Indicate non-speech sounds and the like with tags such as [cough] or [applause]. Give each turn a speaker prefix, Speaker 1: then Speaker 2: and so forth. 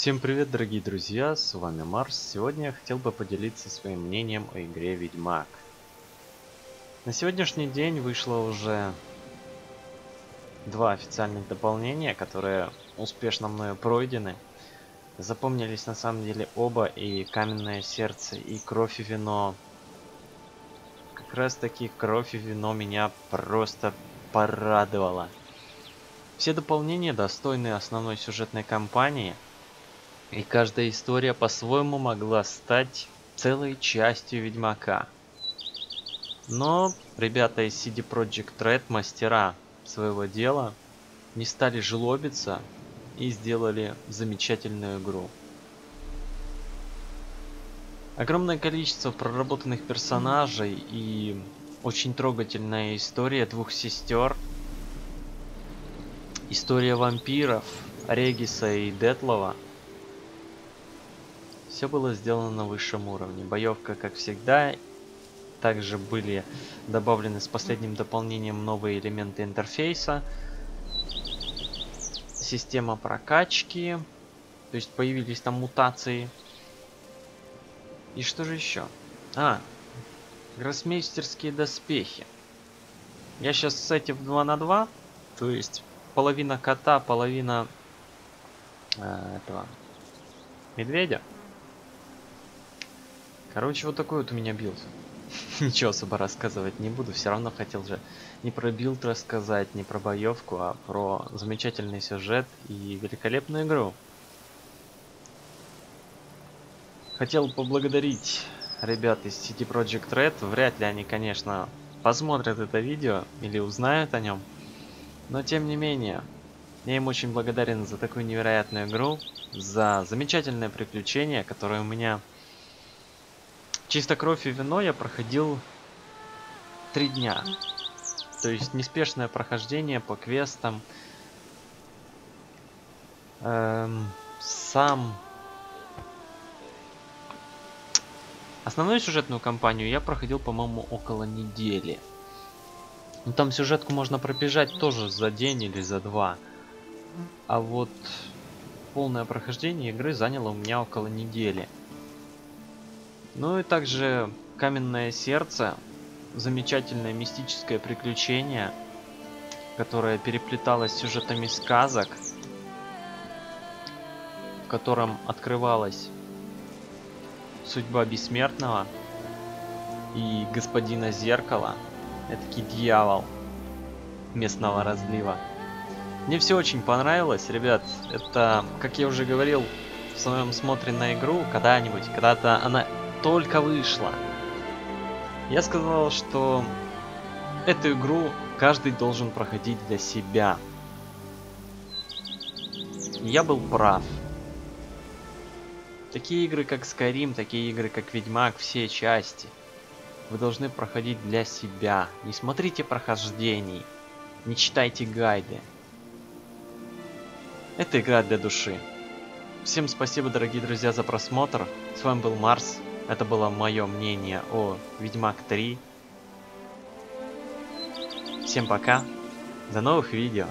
Speaker 1: Всем привет, дорогие друзья, с вами Марс. Сегодня я хотел бы поделиться своим мнением о игре Ведьмак. На сегодняшний день вышло уже два официальных дополнения, которые успешно мною пройдены. Запомнились на самом деле оба, и Каменное Сердце, и Кровь и Вино. Как раз таки Кровь и Вино меня просто порадовало. Все дополнения достойны основной сюжетной кампании – и каждая история по-своему могла стать целой частью Ведьмака. Но ребята из CD Projekt Red, мастера своего дела, не стали жлобиться и сделали замечательную игру. Огромное количество проработанных персонажей и очень трогательная история двух сестер. История вампиров, Региса и Детлова – все было сделано на высшем уровне. Боевка, как всегда, также были добавлены с последним дополнением новые элементы интерфейса. Система прокачки. То есть появились там мутации. И что же еще? А, гроссмейстерские доспехи. Я сейчас с этим 2 на 2. То есть половина кота, половина э, этого медведя. Короче, вот такой вот у меня билд. [laughs] Ничего особо рассказывать не буду, все равно хотел же не про билд рассказать, не про боевку, а про замечательный сюжет и великолепную игру. Хотел поблагодарить ребят из City Project Red. Вряд ли они, конечно, посмотрят это видео или узнают о нем. Но тем не менее, я им очень благодарен за такую невероятную игру, за замечательное приключение, которое у меня Чисто кровь и вино я проходил три дня. То есть неспешное прохождение по квестам. Эм, сам... Основную сюжетную кампанию я проходил, по-моему, около недели. Ну, там сюжетку можно пробежать тоже за день или за два. А вот полное прохождение игры заняло у меня около недели. Ну и также Каменное сердце. Замечательное мистическое приключение, которое переплеталось сюжетами сказок, в котором открывалась судьба бессмертного и господина зеркала. Это дьявол местного разлива. Мне все очень понравилось, ребят. Это, как я уже говорил в своем смотре на игру, когда-нибудь, когда-то она только вышла. Я сказал, что эту игру каждый должен проходить для себя. я был прав. Такие игры, как Skyrim, такие игры, как Ведьмак, все части. Вы должны проходить для себя. Не смотрите прохождений. Не читайте гайды. Это игра для души. Всем спасибо, дорогие друзья, за просмотр. С вами был Марс. Это было мое мнение о Ведьмак 3. Всем пока. До новых видео.